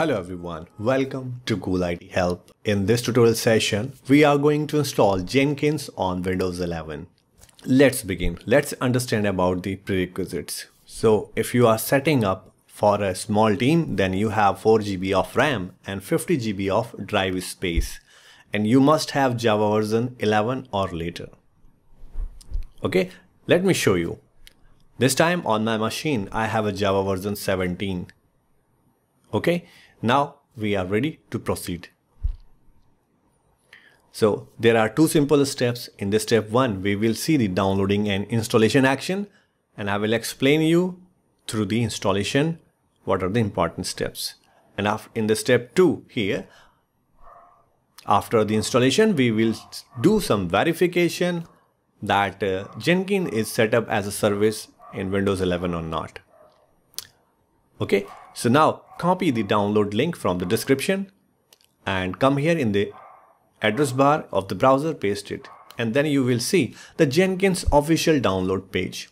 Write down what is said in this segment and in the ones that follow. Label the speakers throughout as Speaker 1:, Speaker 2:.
Speaker 1: Hello everyone, welcome to Cool IT Help. In this tutorial session, we are going to install Jenkins on Windows 11. Let's begin. Let's understand about the prerequisites. So if you are setting up for a small team, then you have 4 GB of RAM and 50 GB of drive space. And you must have Java version 11 or later. Okay, let me show you. This time on my machine, I have a Java version 17. Okay, now we are ready to proceed. So there are two simple steps. In this step one, we will see the downloading and installation action and I will explain you through the installation what are the important steps. And after in the step two here, after the installation, we will do some verification that uh, Jenkins is set up as a service in Windows 11 or not. Okay, so now copy the download link from the description and come here in the address bar of the browser, paste it. And then you will see the Jenkins official download page.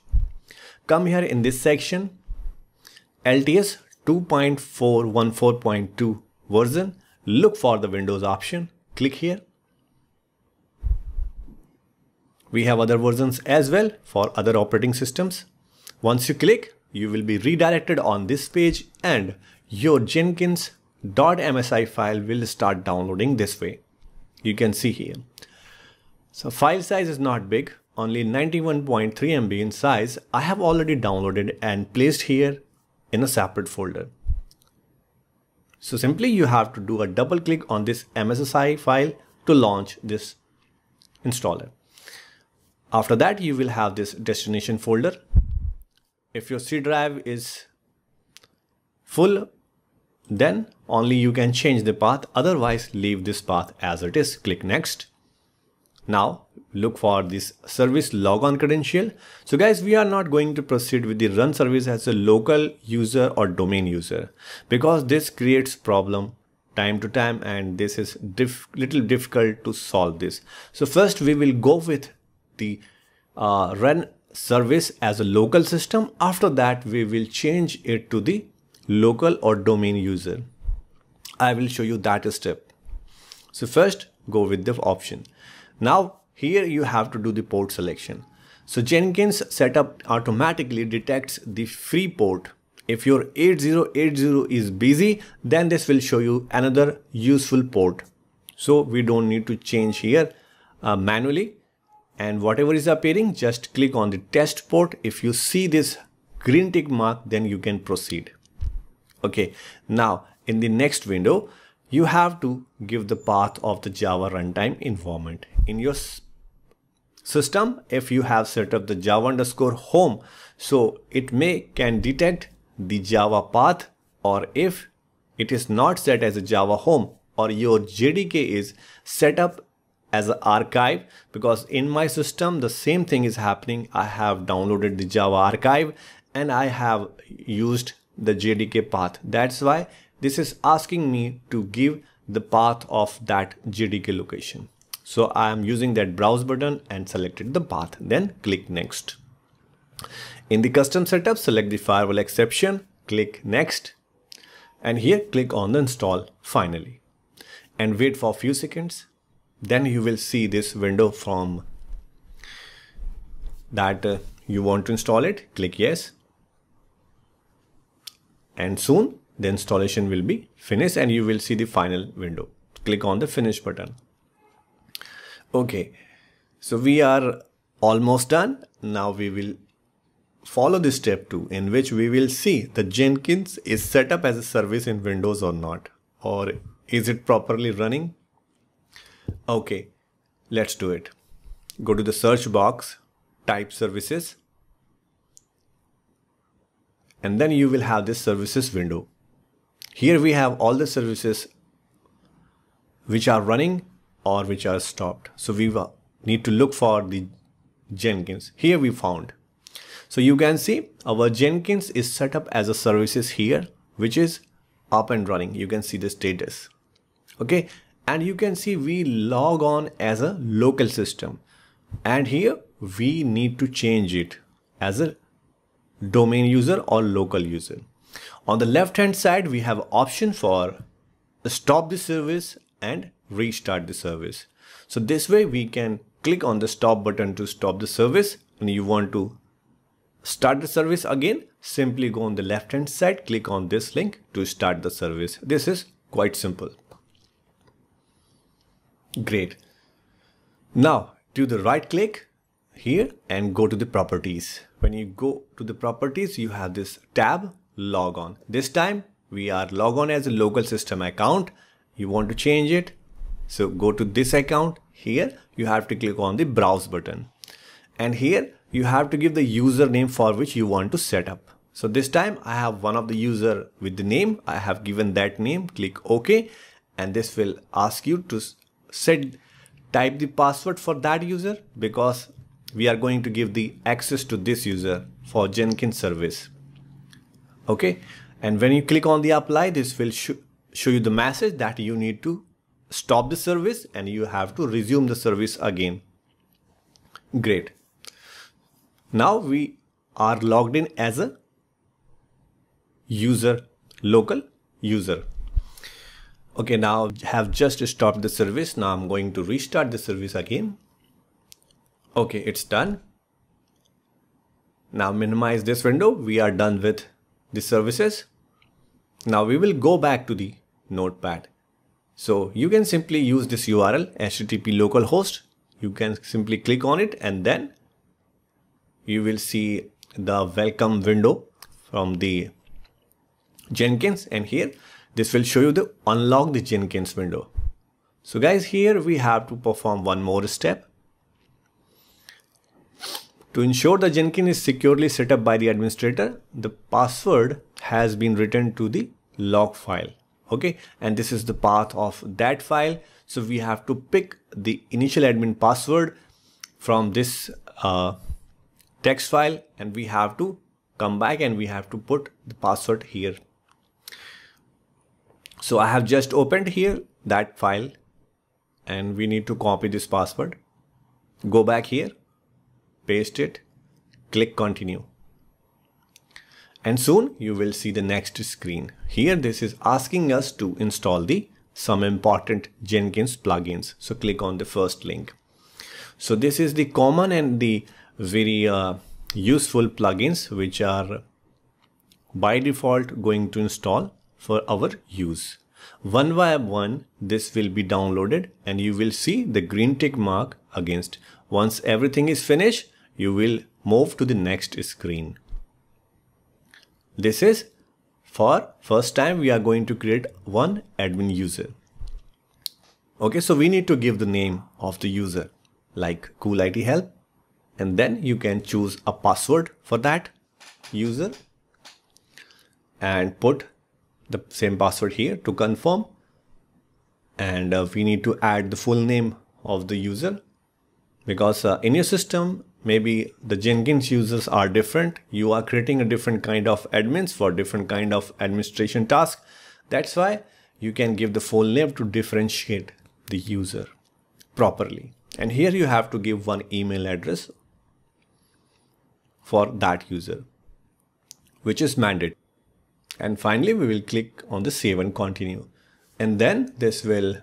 Speaker 1: Come here in this section, LTS 2.414.2 version, look for the Windows option, click here. We have other versions as well for other operating systems. Once you click, you will be redirected on this page and your jenkins.msi file will start downloading this way. You can see here. So file size is not big, only 91.3 MB in size. I have already downloaded and placed here in a separate folder. So simply you have to do a double click on this MSI file to launch this installer. After that, you will have this destination folder if your C drive is full then only you can change the path. Otherwise leave this path as it is. Click next. Now look for this service logon credential. So guys we are not going to proceed with the run service as a local user or domain user because this creates problem time to time and this is diff little difficult to solve this. So first we will go with the uh, run service as a local system. After that, we will change it to the local or domain user. I will show you that step. So first go with the option. Now here you have to do the port selection. So Jenkins setup automatically detects the free port. If your 8080 is busy, then this will show you another useful port. So we don't need to change here uh, manually and whatever is appearing just click on the test port. If you see this green tick mark then you can proceed. Okay now in the next window you have to give the path of the java runtime environment. In your system if you have set up the java underscore home so it may can detect the java path or if it is not set as a java home or your jdk is set up as an archive because in my system the same thing is happening. I have downloaded the java archive and i have used the jdk path. That's why this is asking me to give the path of that jdk location. So i am using that browse button and selected the path. Then click next. In the custom setup select the firewall exception click next and here click on the install finally. And wait for a few seconds then you will see this window from that uh, you want to install it click yes. And soon the installation will be finished and you will see the final window. Click on the finish button. Okay so we are almost done. Now we will follow this step 2 in which we will see the Jenkins is set up as a service in Windows or not or is it properly running Okay, let's do it. Go to the search box, type services, and then you will have this services window. Here we have all the services which are running or which are stopped. So we need to look for the Jenkins. Here we found. So you can see our Jenkins is set up as a services here, which is up and running. You can see the status. Okay and you can see we log on as a local system. And here we need to change it as a domain user or local user. On the left hand side, we have option for stop the service and restart the service. So this way we can click on the stop button to stop the service. And you want to start the service again simply go on the left hand side click on this link to start the service. This is quite simple great. Now do the right click here and go to the properties. When you go to the properties you have this tab log on this time we are log on as a local system account. You want to change it. So go to this account. Here you have to click on the browse button. And here you have to give the username for which you want to set up. So this time I have one of the user with the name. I have given that name. Click OK. And this will ask you to set type the password for that user because we are going to give the access to this user for Jenkins service. Okay? And when you click on the apply this will sh show you the message that you need to stop the service and you have to resume the service again. Great. Now we are logged in as a user local user okay now have just stopped the service. Now i'm going to restart the service again. Okay it's done. Now minimize this window. We are done with the services. Now we will go back to the notepad. So you can simply use this url http localhost. You can simply click on it and then you will see the welcome window from the Jenkins. And here this will show you the unlock the Jenkins window. So guys here we have to perform one more step. To ensure the Jenkins is securely set up by the administrator, the password has been written to the log file. Okay, and this is the path of that file. So we have to pick the initial admin password from this uh, text file and we have to come back and we have to put the password here so I have just opened here that file and we need to copy this password. Go back here, paste it, click continue. And soon you will see the next screen. Here this is asking us to install the some important Jenkins plugins. So click on the first link. So this is the common and the very uh, useful plugins which are by default going to install for our use. One by one, this will be downloaded and you will see the green tick mark against. Once everything is finished, you will move to the next screen. This is for first time we are going to create one admin user. Okay, so we need to give the name of the user like cool IT help and then you can choose a password for that user and put the same password here to confirm. And uh, we need to add the full name of the user. Because uh, in your system maybe the Jenkins users are different. You are creating a different kind of admins for different kind of administration task. That's why you can give the full name to differentiate the user properly. And here you have to give one email address for that user which is mandate and finally, we will click on the save and continue. And then this will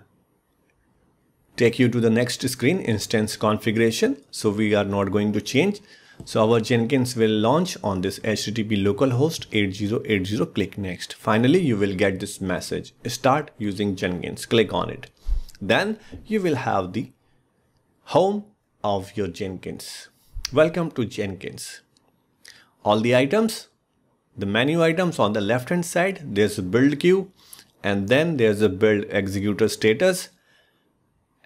Speaker 1: take you to the next screen, instance configuration. So we are not going to change. So our Jenkins will launch on this HTTP localhost 8080 click next. Finally, you will get this message, start using Jenkins, click on it. Then you will have the home of your Jenkins. Welcome to Jenkins. All the items the menu items on the left hand side there's a build queue and then there's a build executor status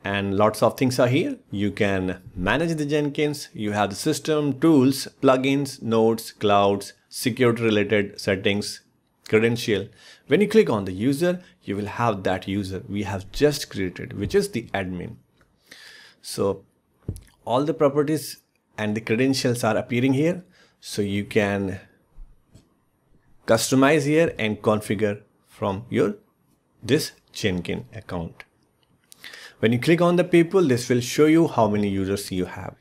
Speaker 1: and lots of things are here. You can manage the jenkins. You have the system tools plugins nodes clouds security related settings credential. When you click on the user you will have that user we have just created which is the admin. So all the properties and the credentials are appearing here. So you can customize here and configure from your this Jenkins account. When you click on the people, this will show you how many users you have.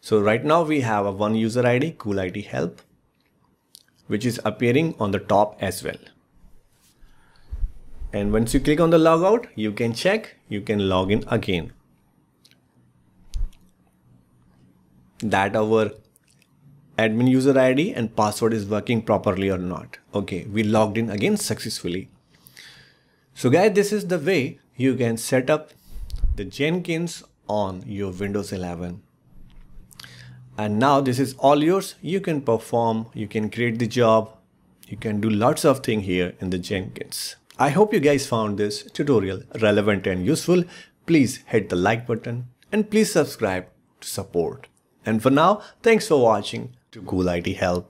Speaker 1: So right now we have a one user ID, Cool IT Help, which is appearing on the top as well. And once you click on the logout, you can check, you can log in again. That our admin user ID and password is working properly or not. Okay, we logged in again successfully. So guys, this is the way you can set up the Jenkins on your Windows 11. And now this is all yours. You can perform, you can create the job, you can do lots of things here in the Jenkins. I hope you guys found this tutorial relevant and useful. Please hit the like button and please subscribe to support. And for now, thanks for watching to Cool IT Help.